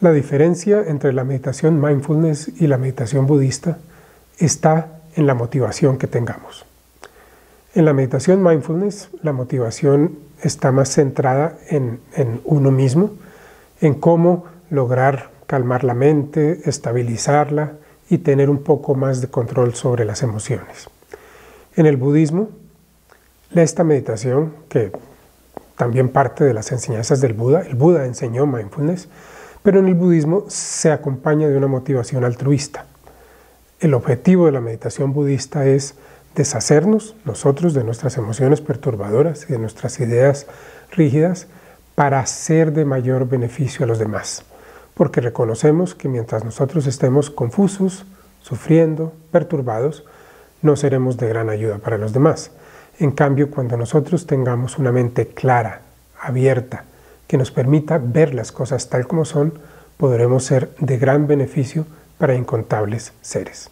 La diferencia entre la meditación mindfulness y la meditación budista está en la motivación que tengamos. En la meditación mindfulness, la motivación está más centrada en, uno mismo, en cómo lograr calmar la mente, estabilizarla y tener un poco más de control sobre las emociones. En el budismo, esta meditación, que también parte de las enseñanzas del Buda, el Buda enseñó mindfulness, pero en el budismo se acompaña de una motivación altruista. El objetivo de la meditación budista es deshacernos nosotros de nuestras emociones perturbadoras y de nuestras ideas rígidas para ser de mayor beneficio a los demás. Porque reconocemos que mientras nosotros estemos confusos, sufriendo, perturbados, no seremos de gran ayuda para los demás. En cambio, cuando nosotros tengamos una mente clara, abierta, que nos permita ver las cosas tal como son, podremos ser de gran beneficio para incontables seres.